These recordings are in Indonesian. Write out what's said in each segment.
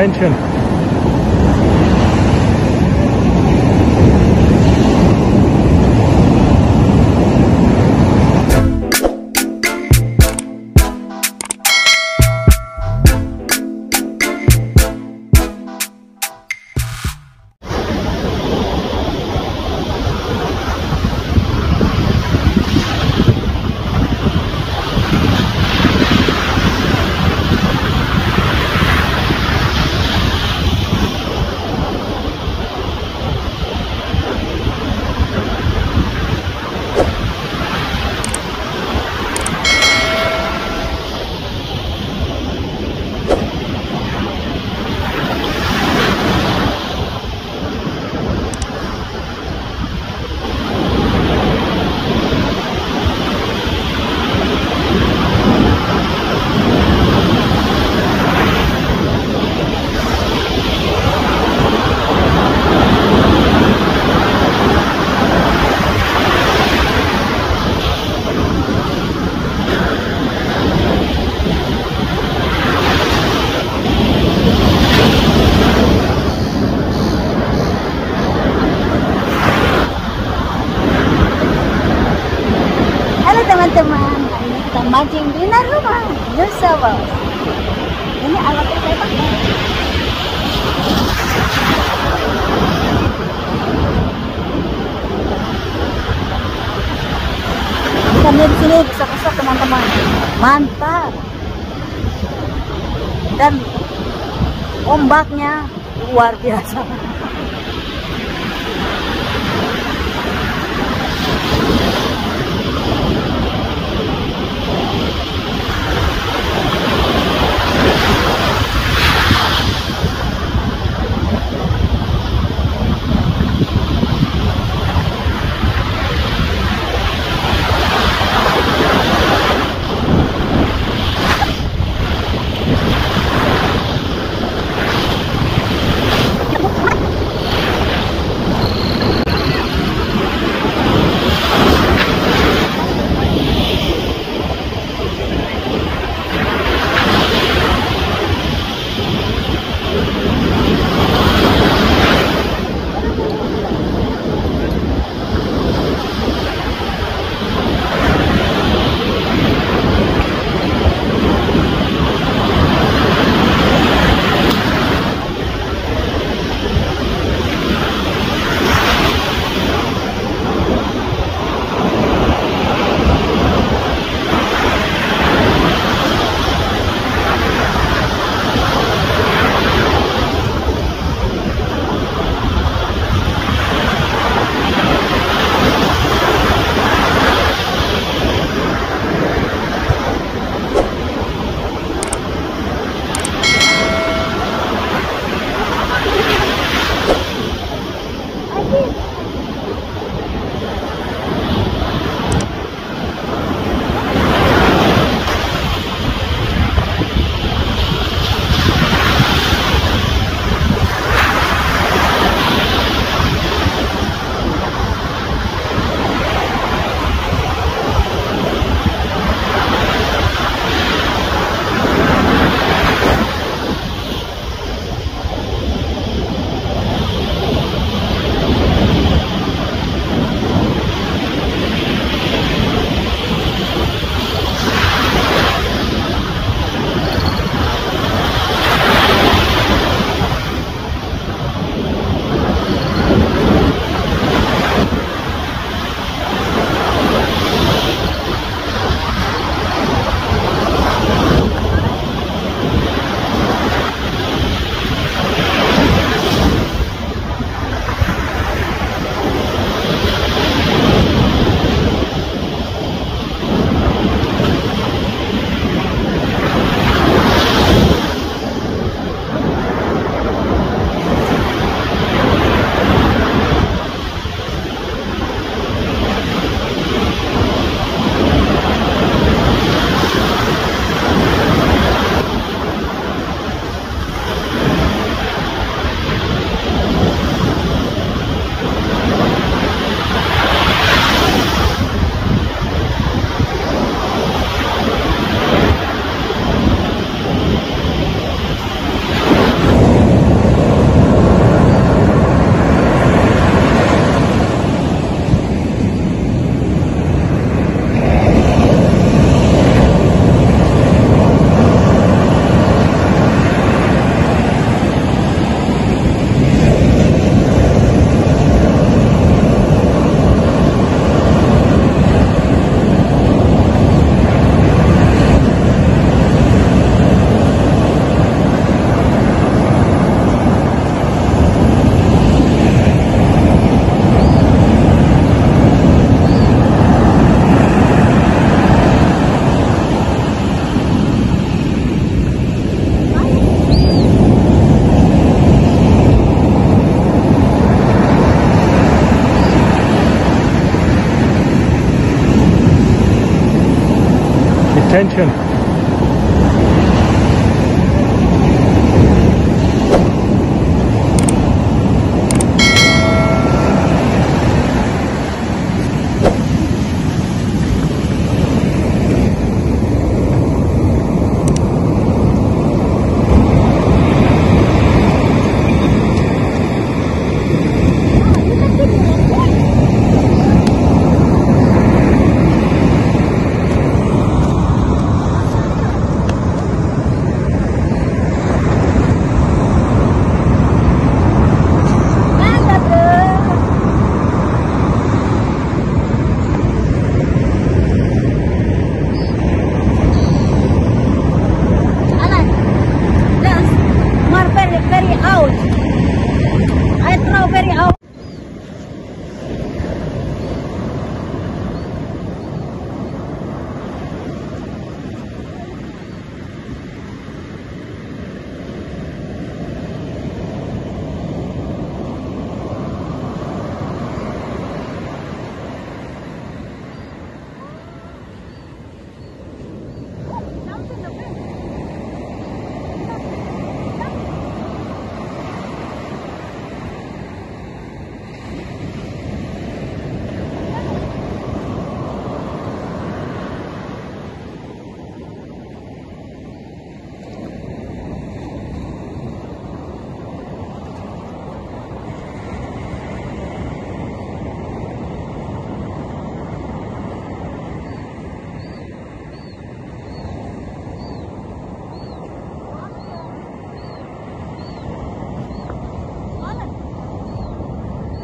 attention. Di rumah Bos. Ini alatnya saya pakai. Ikannya di sini besar-besar teman-teman, mantap. Dan ombaknya luar biasa. Detention.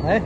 哎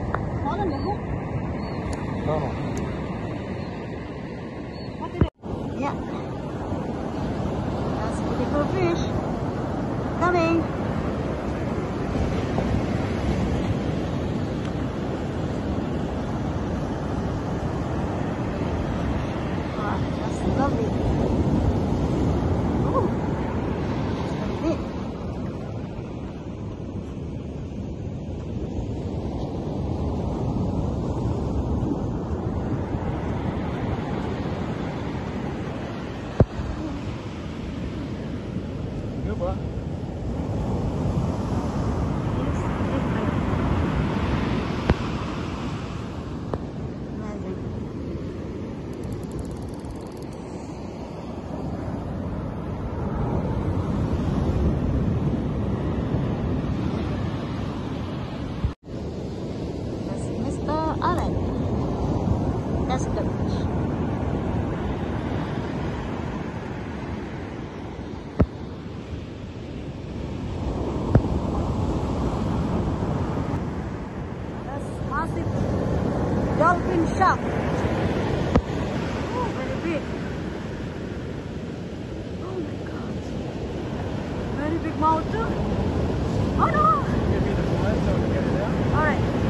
very big mouth. Oh no! Give the so we get it. Alright.